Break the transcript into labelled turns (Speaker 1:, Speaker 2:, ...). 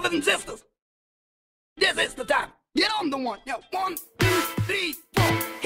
Speaker 1: brothers and sisters. This is the time. Get on the one. Yeah, one, two, three, four.